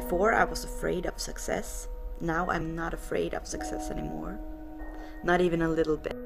Before, I was afraid of success. Now, I'm not afraid of success anymore. Not even a little bit.